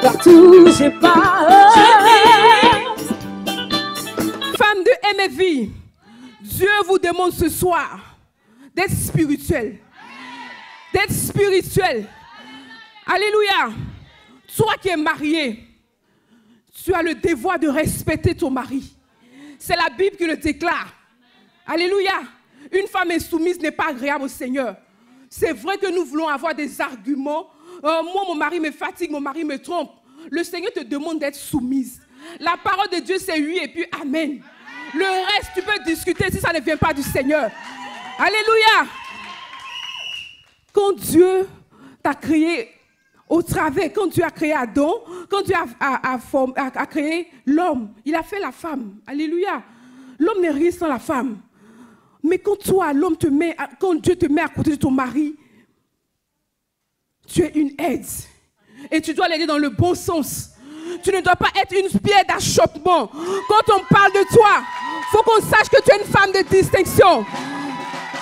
partout j'ai pas. Femme de MFI, Dieu vous demande ce soir d'être spirituel. D'être spirituel. Alléluia. Toi qui es marié, tu as le devoir de respecter ton mari. C'est la Bible qui le déclare. Alléluia. Une femme insoumise n'est pas agréable au Seigneur. C'est vrai que nous voulons avoir des arguments. Euh, moi, mon mari me fatigue, mon mari me trompe. Le Seigneur te demande d'être soumise. La parole de Dieu, c'est oui et puis Amen. Le reste, tu peux discuter si ça ne vient pas du Seigneur. Alléluia. Quand Dieu t'a créé au travers, quand Dieu a créé Adam, quand Dieu a, créé l'homme, il a fait la femme. Alléluia. L'homme n'est rien sans la femme. Mais quand toi, l'homme te met, quand Dieu te met à côté de ton mari, tu es une aide. Et tu dois l'aider dans le bon sens. Tu ne dois pas être une pierre d'achoppement. Quand on parle de toi, il faut qu'on sache que tu es une femme de distinction.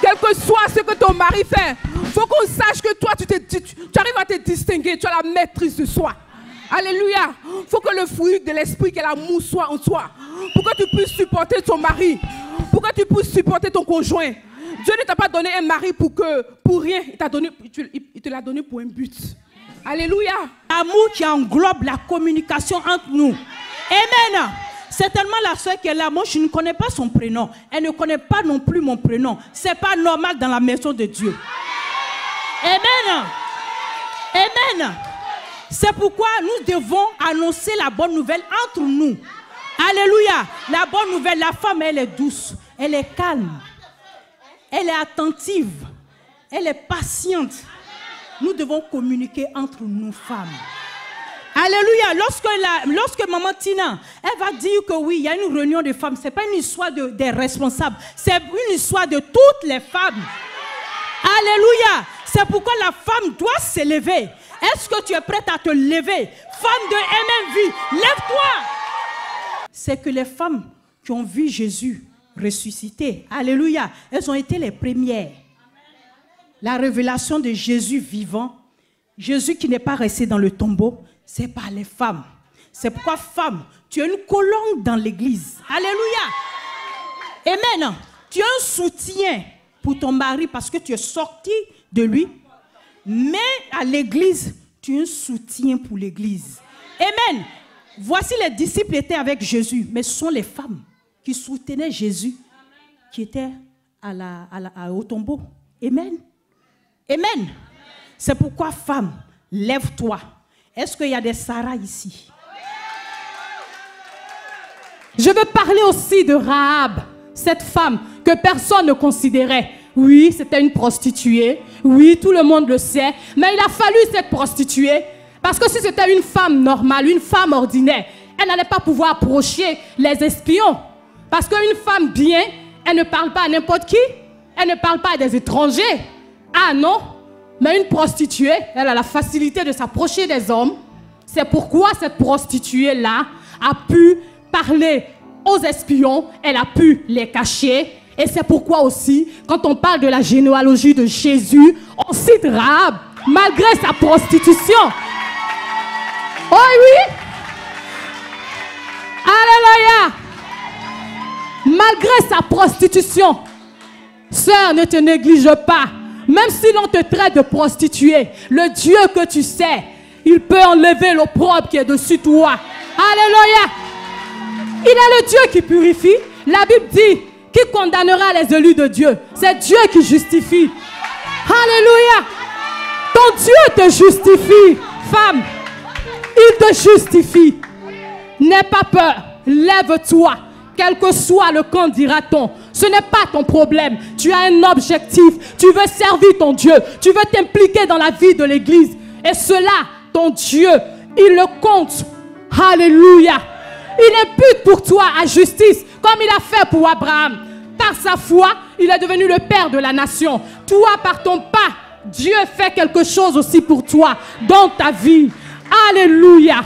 Quel que soit ce que ton mari fait, il faut qu'on sache que toi, tu, arrives à te distinguer. Tu as la maîtrise de soi. Alléluia. Il faut que le fruit de l'esprit, que l'amour soit en toi. Pour que tu puisses supporter ton mari. Pour que tu puisses supporter ton conjoint. Dieu ne t'a pas donné un mari pour, que, pour rien. Il, donné, il te l'a donné pour un but. Alléluia. L'amour qui englobe la communication entre nous. Amen. C'est tellement la soeur qui est là. Moi, je ne connais pas son prénom. Elle ne connaît pas non plus mon prénom. C'est pas normal dans la maison de Dieu. Amen. Amen. C'est pourquoi nous devons annoncer la bonne nouvelle entre nous. Alléluia. La bonne nouvelle, la femme, elle est douce. Elle est calme. Elle est attentive. Elle est patiente nous devons communiquer entre nous femmes. Alléluia. Lorsque, maman Tina, elle va dire que oui, il y a une réunion de femmes, ce n'est pas une histoire de, des responsables, c'est une histoire de toutes les femmes. Alléluia. C'est pourquoi la femme doit s'élever. Est-ce que tu es prête à te lever? Femme de MMV, lève-toi. C'est que les femmes qui ont vu Jésus ressusciter, Alléluia, elles ont été les premières la révélation de Jésus vivant, Jésus qui n'est pas resté dans le tombeau, c'est par les femmes. C'est pourquoi, femme, tu es une colonne dans l'église. Alléluia. Amen. Tu es un soutien pour ton mari parce que tu es sorti de lui. Mais à l'église, tu es un soutien pour l'église. Amen. Voici les disciples étaient avec Jésus, mais ce sont les femmes qui soutenaient Jésus qui étaient à la, au tombeau. Amen. Amen. C'est pourquoi, femme, lève-toi. Est-ce qu'il y a des Sarah ici? Je veux parler aussi de Rahab, cette femme que personne ne considérait. Oui, c'était une prostituée. Oui, tout le monde le sait. Mais il a fallu cette prostituée. Parce que si c'était une femme normale, une femme ordinaire, elle n'allait pas pouvoir approcher les espions. Parce qu'une femme bien, elle ne parle pas à n'importe qui. Elle ne parle pas à des étrangers. Ah non, mais une prostituée, elle a la facilité de s'approcher des hommes. C'est pourquoi cette prostituée-là a pu parler aux espions, elle a pu les cacher. Et c'est pourquoi aussi, quand on parle de la généalogie de Jésus, on cite Rahab, malgré sa prostitution. Oh oui! Alléluia! Malgré sa prostitution, sœur, ne te néglige pas. Même si l'on te traite de prostituée, le Dieu que tu sais, il peut enlever l'opprobre qui est dessus toi. Alléluia. Il est le Dieu qui purifie. La Bible dit, qui condamnera les élus de Dieu C'est Dieu qui justifie. Alléluia. Ton Dieu te justifie, femme. Il te justifie. N'aie pas peur. Lève-toi. Quel que soit le camp, dira-t-on. Ce n'est pas ton problème. Tu as un objectif. Tu veux servir ton Dieu. Tu veux t'impliquer dans la vie de l'Église. Et cela, ton Dieu, il le compte. Alléluia. Il impute pour toi à justice, comme il a fait pour Abraham. Par sa foi, il est devenu le père de la nation. Toi, par ton pas, Dieu fait quelque chose aussi pour toi dans ta vie. Alléluia.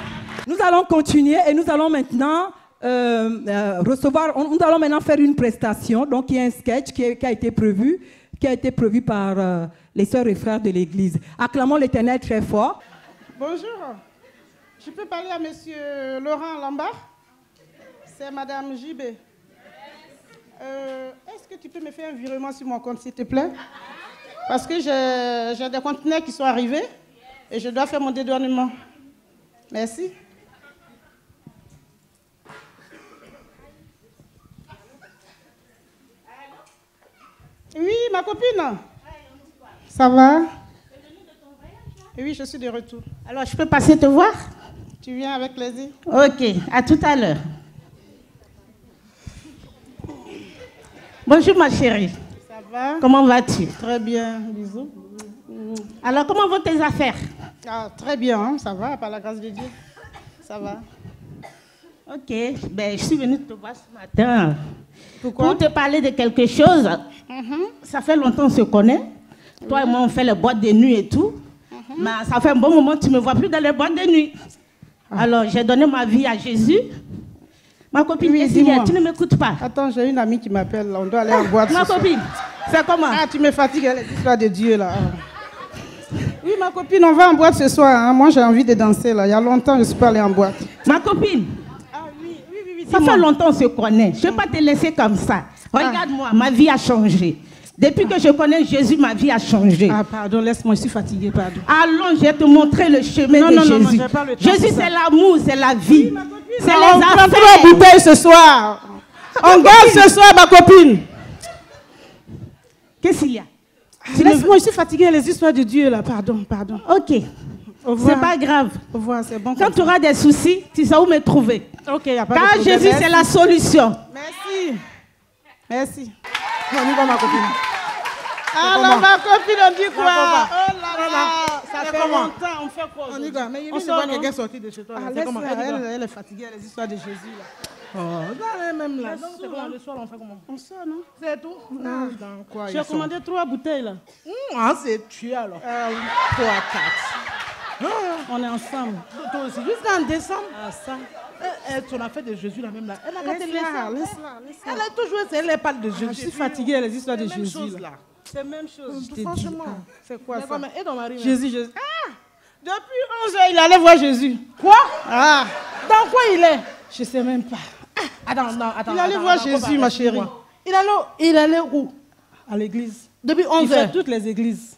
Nous allons continuer et nous allons maintenant euh, euh, recevoir, nous allons maintenant faire une prestation. Donc, il y a un sketch qui, a été prévu, qui a été prévu par euh, les sœurs et frères de l'Église. Acclamons l'Éternel très fort. Bonjour. Je peux parler à monsieur Laurent Lambert? C'est madame. Euh, Est-ce que tu peux me faire un virement sur mon compte, s'il te plaît? Parce que j'ai des conteneurs qui sont arrivés et je dois faire mon dédouanement. Merci. Oui, ma copine. Ça va? Oui, je suis de retour. Alors, je peux passer te voir? Tu viens avec plaisir Ok, à tout à l'heure. Bonjour ma chérie, Ça va? Comment vas-tu? Très bien, bisous. Alors, comment vont tes affaires? Ah, très bien, hein, ça va, par la grâce de Dieu. Ça va. Ok, ben, je suis venue te voir ce matin Pourquoi? pour te parler de quelque chose. Mhm. Ça fait longtemps qu'on se connaît. Toi et moi, on fait les boîtes de nuit et tout. Mhm. Mais ça fait un bon moment que tu ne me vois plus dans les boîtes de nuit. Ah. Alors, j'ai donné ma vie à Jésus. Ma copine, Oui. Tu ne m'écoutes pas. Attends, j'ai une amie qui m'appelle, on doit aller en boîte. Ma ce soir. copine, c'est comment? Ah, tu me fatigues avec les histoires de Dieu, là. Oui, ma copine, on va en boîte ce soir. hein. Moi, j'ai envie de danser, là. Il y a longtemps, je ne suis pas allée en boîte. Ma copine, Ah, oui, oui, oui, oui. Ça fait longtemps qu'on se connaît. Je ne vais pas te laisser comme ça. Regarde-moi, ma vie a changé. Depuis que je connais Jésus, ma vie a changé. Ah, pardon, laisse-moi, je suis fatiguée, pardon. Allons, je vais te montrer le chemin Non, de non, non, non, Jésus. Jésus, c'est l'amour, c'est la vie. c'est on les prend affaires. bouteilles ce soir. On ce soir, ma copine. Qu'est-ce qu'il y a? Laisse-moi, je suis fatiguée les histoires de Dieu, là. Pardon, pardon. Ok. C'est pas grave. Au revoir, c'est bon. Quand tu auras des soucis, tu sais où me trouver. ça. Ok, il n'y a pas de Car problème. Jésus, c'est la solution. Merci. Merci. On y va, ma copine. Alors, ma copine, on dit quoi? Oh là là, ça fait longtemps. On fait quoi On y va. Mais il de sort, voir non quelqu'un sortir de chez toi. Ah, là. Comment? elle, Elle dit quoi est fatiguée, les histoires de Jésus. Là. Oh, non, elle même là. Donc, c'est comment? Le soir, on fait comment? On sort, non? C'est tout? Ah, Dans quoi J'ai ils sont commandé trois bouteilles, là. Hum, Ah, c'est tu alors. Euh, Trois, quatre. On est ensemble. Toi aussi, jusqu'en décembre. Ah, ça. Elle, elle, ton affaire de Jésus, la même là. Elle. Laisse-la, laisse-la, laisse-la. Elle a toujours essayé, elle parle de Jésus. Ah, je suis fatiguée, les histoires de C'est la même Jésus. chose, là. là. C'est la même chose. Je dit. Franchement. Ah, C'est quoi ça? mais et ton mari même Jésus, Jésus. Ah Depuis 11 heures, il allait voir Jésus. Quoi? Ah Dans quoi il est? Je sais même pas. Attends, non, attends. Il allait attends, voir attends, Jésus, ma chérie. Il allait, il allait où? À l'église. Depuis Il 11 fait heures. toutes les églises.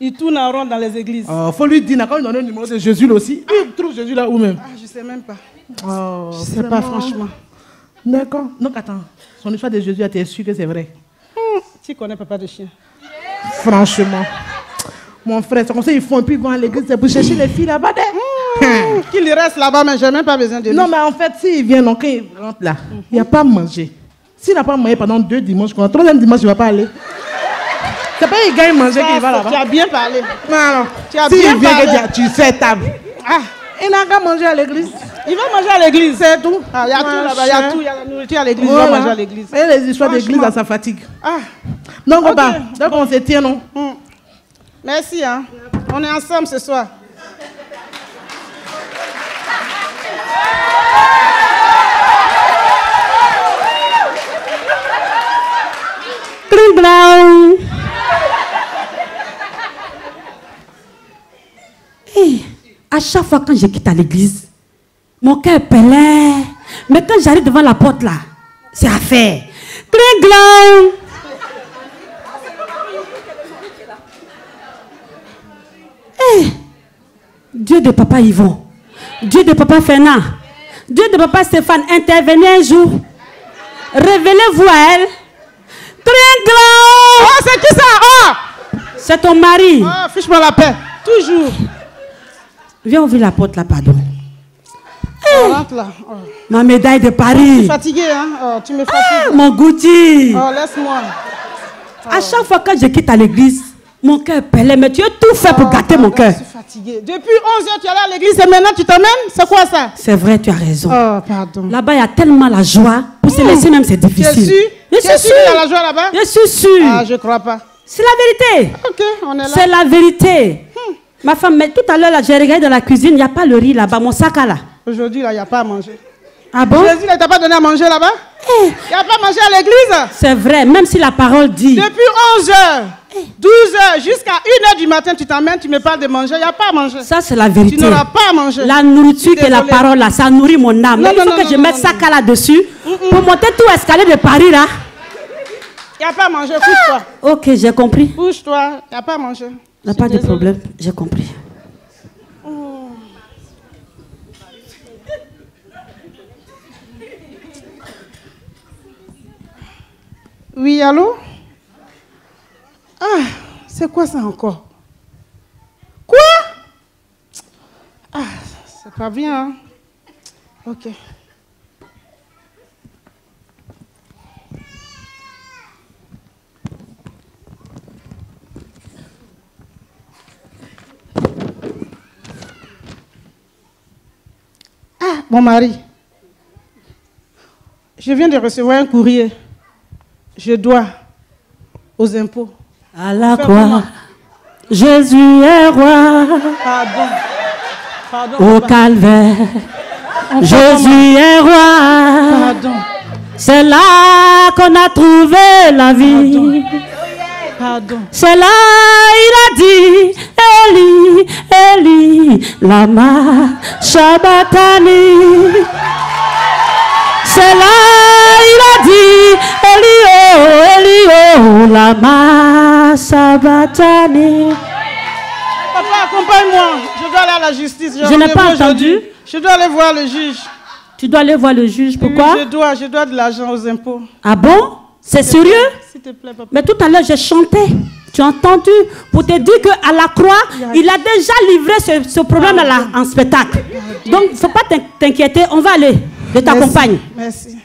Il tourne en rond dans les églises. Oh, faut lui dire, quand il donne le numéro de Jésus là aussi, il trouve Jésus là où même? Ah, je sais même pas. Oh, Je sais pas, franchement. D'accord. Donc attends, son histoire de Jésus, tu es sûr que c'est vrai Hum, Tu connais papa de chien? Franchement. Mon frère, c'est comme ça, ils font, et puis ils vont à l'église, c'est pour chercher les filles là-bas. Hum, Qu'il reste là-bas, mais j'ai même pas besoin de lui. Non, mais en fait, s'il vient, donc, quand il rentre là, il n'y a pas à manger. S'il n'a pas mangé pendant deux dimanches, le troisième dimanche, il ne va pas aller. C'est pas il gagne manger qu'il va Ah, Tu là-bas. as bien parlé. Non, non. Tu as bien vient, parlé. que tu- sais table. Ah, Il n'a qu'à manger à l'église. il va manger à l'église. C'est tout. Ah, il y a tout là-bas, il y a tout. Il y a la nourriture à l'église. Il va manger à l'église. Et les histoires d'église, ça fatigue. Ah, Donc, on Ok. va. Donc, on se tient, non? Hum. Merci, hein. On est ensemble ce soir. Brown. Eh, à chaque fois quand je quitte à l'église, mon cœur pelait. Mais quand j'arrive devant la porte là, c'est à faire. Brown. Eh, Dieu de papa Yvon, Dieu de papa Fernand, Dieu de papa Stéphane, intervenez un jour. Révélez-vous à elle. Très grand. Oh, c'est qui ça? Oh, C'est ton mari. oh fiche-moi la paix. Toujours. Viens ouvrir la porte là, pardon. Là. Oh. Ma médaille de Je suis Paris. fatiguée, hein. Oh, tu me Ah, fatigues. mon Gucci. Oh, laisse-moi. À chaque fois que je quitte à l'église, mon cœur pelait. Mais tu as tout fait pour Oh, gâter mon cœur. Je suis fatiguée. Depuis 11 heures, tu es allé à l'église et maintenant tu t'emmènes? C'est quoi ça? C'est vrai, tu as raison. Oh, pardon. Là-bas, il y a tellement la joie. Pour se laisser même, c'est Tu es difficile. sûr? Je suis sûr qu'il y a la sûr. joie là-bas? Je suis sûr. Ah, je crois pas. C'est la vérité. Ok, on est là. C'est la vérité. Ma femme, mais tout à l'heure, j'ai regardé dans la cuisine, il n'y a pas le riz là-bas, mon sac à là. Aujourd'hui, là, il n'y a pas à manger. Ah bon? Jésus ne t'a pas donné à manger là-bas? Eh. Il n'a pas mangé à l'église? C'est vrai, même si la parole dit. Depuis 11 heures, 12 heures, jusqu'à 1 heure du matin, tu t'emmènes, tu me parles de manger. Il n'y a pas à manger. Ça, c'est la Tu vérité. n'auras pas à manger. La nourriture que la parole là, ça nourrit mon âme. Non, Mais il non, faut non, que je mette ça là-dessus pour monter tout escalier de Paris là. Il n'y a pas à manger. Couche-toi. Ok, j'ai compris. Couche-toi. Il n'y a pas à manger. Il n'y a pas de problème, j'ai compris. Oui, allô? Ah, c'est quoi ça encore? Quoi? Ah, c'est pas bien. hein? Ok. Mon mari. Je viens de recevoir un courrier. Je dois aux impôts. À la croix, Jésus est roi. Pardon. Pardon. Au calvaire, Jésus est roi. Pardon. C'est là qu'on a trouvé la vie. Pardon. C'est là il a dit, Eli, Eli, lama shabatani. C'est là il a dit, Eli, oh, Eli, oh, lama sabatani. Papa, accompagne-moi. Je dois aller à la justice. Je n'ai pas entendu. Je dois aller voir le juge. Tu dois aller voir le juge, pourquoi? Oui, je dois, je dois de l'argent aux impôts. Ah bon? C'est sérieux? S'il te plaît, papa. Mais tout à l'heure, j'ai chanté. Tu as entendu Pour te dire qu'à la croix, il a déjà livré ce, ce problème là en spectacle. Donc, il ne faut pas t'in- t'inquiéter. On va aller. Je t'accompagne. Merci.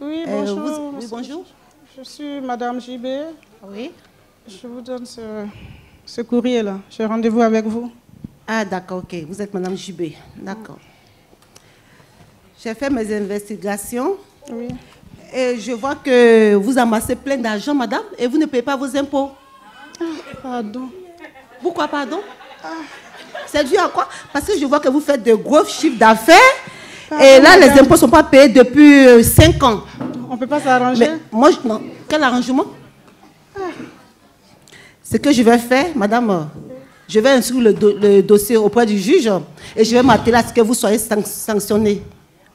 Oui, Euh, bonjour. vous- oui, bonjour. Je suis Madame JB. Oui. Je vous donne ce, ce courrier-là. J'ai rendez-vous avec vous. Ah, d'accord, ok. Vous êtes Madame Jubé. D'accord. J'ai fait mes investigations Oui. Et je vois que vous amassez plein d'argent, madame, et vous ne payez pas vos impôts. Pardon. Pourquoi, pardon? C'est dû à quoi? Parce que je vois que vous faites de gros chiffres d'affaires et là, les impôts ne sont pas payés depuis 5 ans. On ne peut pas s'arranger? Mais moi, je- non. Quel arrangement? Ce que je vais faire, madame, euh, je vais inscrire le, do- le dossier auprès du juge et je vais m'atteler à ce que vous soyez san- sanctionné.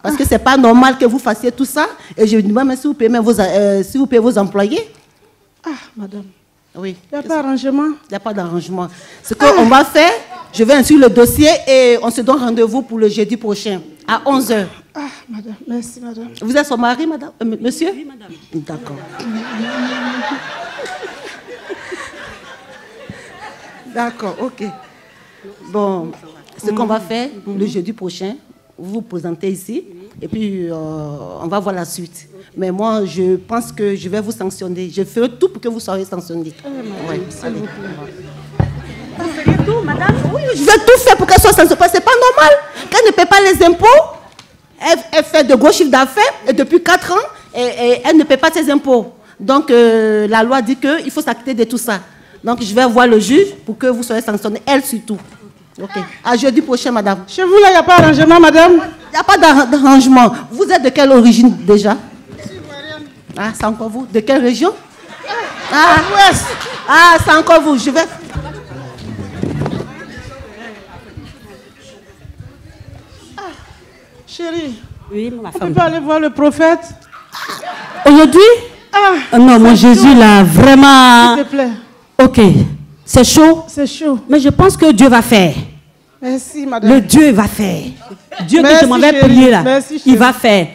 Parce que ce n'est pas normal que vous fassiez tout ça. Et je me demande même si vous payez, même vos, euh, si vous payez vos employés. Ah, madame. Oui. Il n'y a pas d'arrangement Il n'y a pas d'arrangement. Ce qu'on va faire, je vais inscrire le dossier et on se donne rendez-vous pour le jeudi prochain à 11h. Ah, madame. Merci, madame. Vous êtes son mari, madame? Euh, Monsieur? Oui, madame. D'accord. D'accord, ok. Bon, ce qu'on va faire le jeudi prochain, vous vous présentez ici et puis euh, on va voir la suite. Mais moi, je pense que je vais vous sanctionner. Je ferai tout pour que vous soyez sanctionné. Ouais, allez. Vous ferez tout, madame? Oui, je vais tout faire pour qu'elle soit sanctionnée. Parce que c'est pas normal. Qu'elle ne paie pas les impôts. Elle, elle fait de gros chiffres d'affaires et depuis 4 ans, et, et elle ne paie pas ses impôts. Donc, euh, la loi dit qu'il faut s'acquitter de tout ça. Donc, je vais voir le juge pour que vous soyez sanctionnée, elle surtout. Ok. À jeudi prochain, madame. Chez vous, là, il n'y a pas d'arrangement, madame? Il n'y a pas d'arra- d'arrangement. Vous êtes de quelle origine déjà? Ah, c'est encore vous. De quelle région? Ah, ah c'est encore vous. Je vais. Chérie, Oui, ma on femme. peut pas aller voir le prophète? Aujourd'hui? Ah, Ah Non, mon Jésus là, vraiment. s'il te plaît. Ok, c'est chaud, C'est chaud. mais je pense que Dieu va faire. Merci, madame. Le Dieu va faire. Dieu que Merci, je m'avais chérie. prié là, Merci, chérie. il va faire.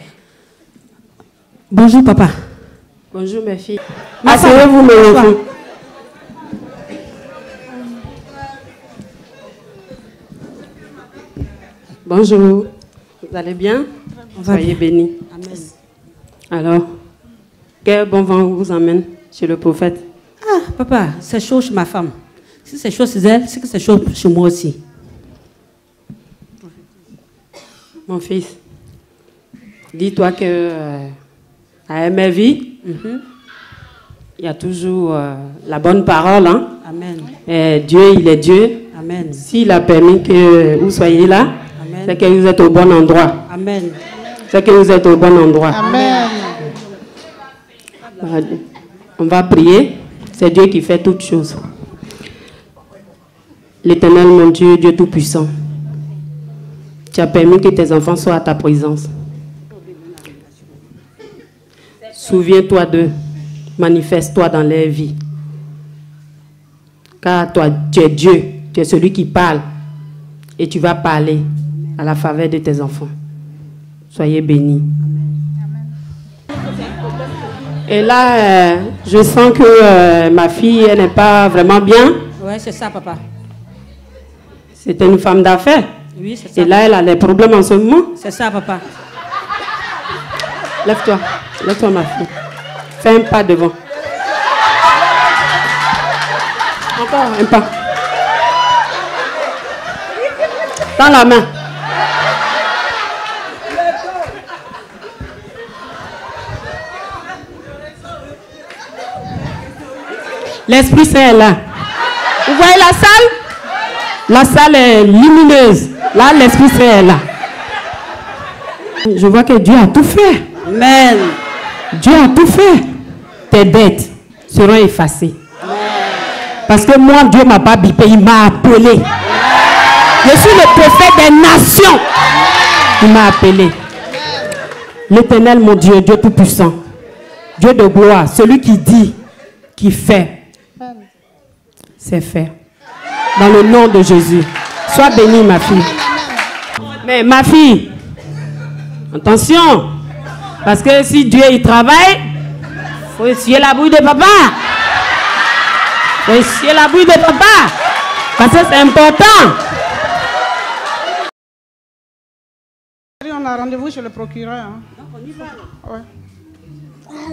Bonjour papa. Bonjour mes filles. Ma femme. Asseyez-vous mes. Bonjour. Vous allez bien? Soyez bénis. Alors, quel bon vent vous emmène chez le prophète? Ah, papa, c'est chaud chez ma femme. Si c'est chaud chez elle, c'est que c'est chaud chez moi aussi. Mon fils, dis-toi que euh, à MRV, mhm, il y a toujours euh, la bonne parole. Hein? Amen. Et Dieu, il est Dieu. Amen. S'il a permis que vous soyez là, c'est que vous êtes au bon endroit. Amen. C'est que vous êtes au bon endroit. Amen. On va prier. C'est Dieu qui fait toutes choses. L'éternel, mon Dieu, Dieu Tout-Puissant, tu as permis que tes enfants soient à ta présence. Souviens-toi d'eux. Manifeste-toi dans leur vie. Car toi, tu es Dieu. Tu es celui qui parle. Et tu vas parler à la faveur de tes enfants. Soyez bénis. Et là, euh, je sens que euh, ma fille elle n'est pas vraiment bien. Oui, c'est ça, papa. C'était une femme d'affaires. Oui, c'est ça. Et là, elle a des problèmes en ce moment. C'est ça, papa. Lève-toi. Lève-toi, ma fille. Fais un pas devant. Encore un pas. Dans la main. L'Esprit Saint est là. Vous voyez la salle? La salle est lumineuse. Là, l'Esprit Saint est là. Je vois que Dieu a tout fait. Amen. Dieu a tout fait. Tes dettes seront effacées. Parce que moi, Dieu m'a pas bipé, il m'a appelé. Je suis le prophète des nations. Il m'a appelé. L'éternel, mon Dieu, Dieu Tout-Puissant. Dieu de gloire, celui qui dit, qui fait. C'est fait. Dans le nom de Jésus. Sois bénie, ma fille. Mais ma fille, attention. Parce que si Dieu y travaille, il faut essuyer la bouille de papa. Il faut essuyer la bouille de papa. Parce que c'est important. On a rendez-vous chez le procureur. Hein. Donc on y va. Ouais.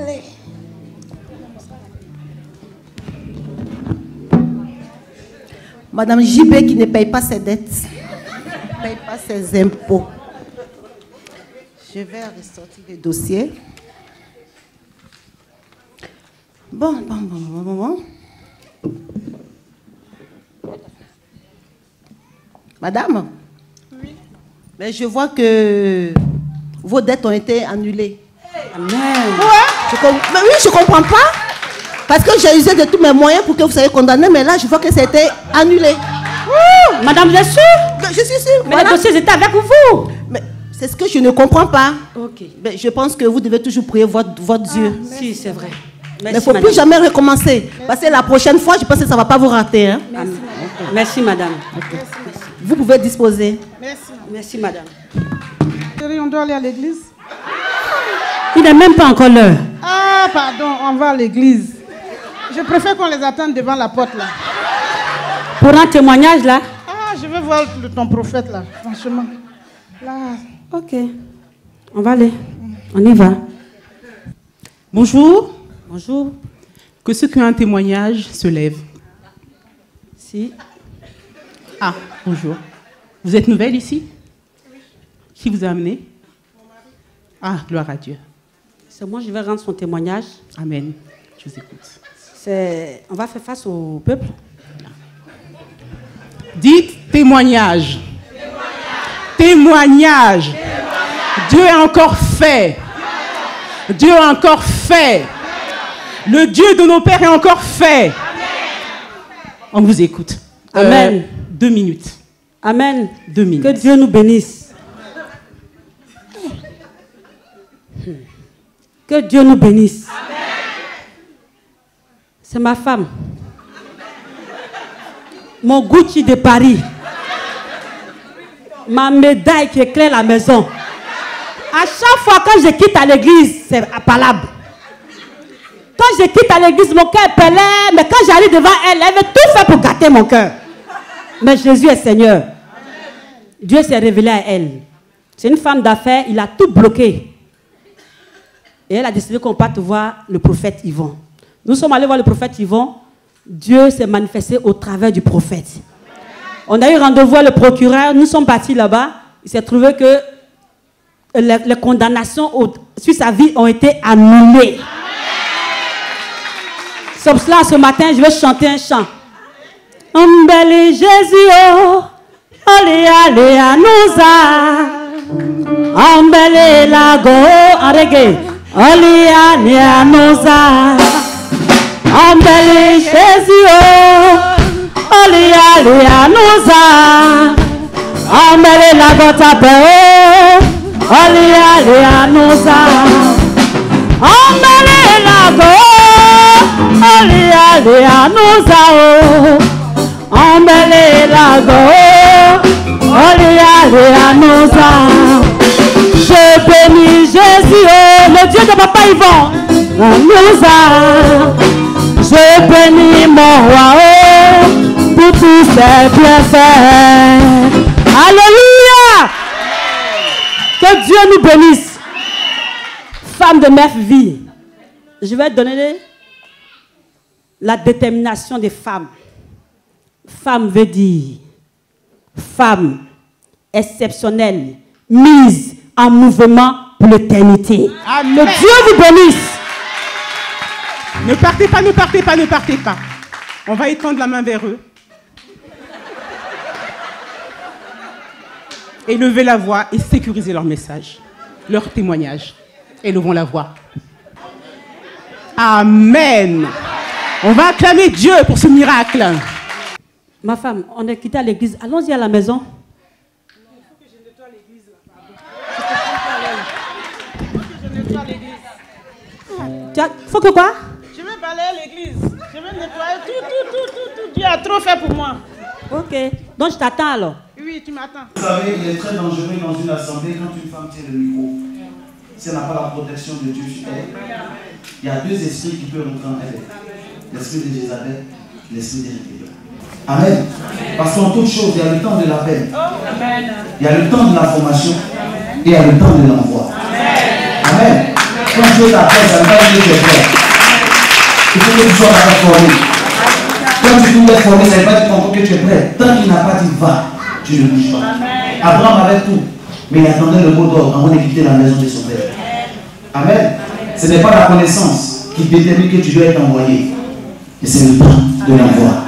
Allez. Madame JB qui ne paye pas ses dettes, ne paye pas ses impôts. Je vais ressortir le dossier. Bon, bon, bon, bon, bon, bon. Madame? Oui. Mais je vois que vos dettes ont été annulées. Amen. Je com- mais oui, je ne comprends pas. Parce que j'ai usé de tous mes moyens pour que vous soyez condamné, mais là, je vois que c'était annulé. Madame, êtes sûre? Je suis sûre. Mais voilà. le dossier était avec vous. Mais c'est ce que je ne comprends pas. Ok. Mais je pense que vous devez toujours prier votre, votre Dieu. Si, c'est vrai. Mais il ne Merci, faut madame. plus jamais recommencer. Parce que la prochaine fois, je pense que ça ne va pas vous rater. hein. Amen. Merci, madame. Vous pouvez disposer. Merci. Merci, madame. On doit aller à l'église. Il n'est même pas encore l'heure. Ah, pardon, on va à l'église. Je préfère qu'on les attende devant la porte là. Pour un témoignage, là Ah, je veux voir le- ton prophète là, franchement. Là. Ok. On va aller. On y va. Bonjour. Bonjour. Que ceux qui ont un témoignage se lèvent. Si. Ah, bonjour. Vous êtes nouvelle ici? Qui vous a amené? Ah, gloire à Dieu. C'est moi, je vais rendre son témoignage. Amen. Je vous écoute. On va faire face au peuple. Dites témoignage. Témoignage. Dieu a encore fait. Dieu a encore fait. Le Dieu de nos pères est encore fait. On vous écoute. Euh, Amen. deux minutes. Amen. Deux minutes. Que Dieu nous bénisse. Que Dieu nous bénisse. C'est ma femme. Mon Gucci de Paris. Ma médaille qui éclaire la maison. À chaque fois quand je quitte à l'église, c'est palable. Quand je quitte à l'église, mon cœur est pelé, mais quand j'arrive devant elle, elle veut tout faire pour gâter mon cœur. Mais Jésus est Seigneur. Dieu s'est révélé à elle. C'est une femme d'affaires, il a tout bloqué. Et elle a décidé qu'on parte voir le prophète Yvon. Nous sommes allés voir le prophète Yvon. Dieu s'est manifesté au travers du prophète. On a eu rendez-vous à le procureur. Nous sommes partis là-bas. Il s'est trouvé que les, condamnations sur sa vie ont été annulées. Pour cela, ce matin, je vais chanter un chant. Embellis Jésus, oh, allez, allez, à nous Embellis la go, arrêtez. Allez, allez, Embellis Jésus, oh, allez, allez, à nous Embellis la go, tapé, oh, allez, allez, à nous la go, allez, allez, à nous. Embellis la go, allez, allez, à nous Je bénis Jésus, oh, le Dieu de papa Yvon, à nous Je bénis mon roi, oh, pour tous ses bienfaits. Alléluia. Que Dieu nous bénisse. Femme de neuf vies, je vais donner la détermination des femmes. Femme veut dire femme exceptionnelle, mise en mouvement pour l'éternité. Que Dieu vous bénisse. Ne partez pas, ne partez pas, ne partez pas. On va étendre la main vers eux. Élever la voix et sécuriser leur message, leur témoignage. Élevons la voix. Amen. On va acclamer Dieu pour ce miracle. Ma femme, on est quitté à l'église. Allons-y à la maison. Il faut que quoi? Je vais balayer l'église. Je vais nettoyer tout, tout, tout, tout, tout. Dieu a trop fait pour moi. Ok. Donc je t'attends alors. Oui, tu m'attends. Vous savez, il est très dangereux dans une assemblée quand une femme tient le micro. Si elle n'a pas la protection de Dieu sur elle, il y a deux esprits qui peuvent rentrer en elle. L'esprit de Jézabel, l'esprit de rébellion. Amen. Parce qu'en toute chose, il y a le temps de l'appel. Il y a le temps de la formation. Et il y a le temps de l'envoi. Amen. Quand Dieu t'appelle, ça ne veut pas dire que tu es prêt. Il faut que tu sois formé. Quand tu dois être formé, ça ne veut pas dire que tu es prêt. Tant qu'il n'a pas dit va, tu ne bouges pas. Abraham avait tout. Mais il attendait le mot d'ordre avant de quitter la maison de son père. Amen. Ce n'est pas la connaissance qui détermine que tu dois être envoyé. Mais c'est le temps de l'envoi.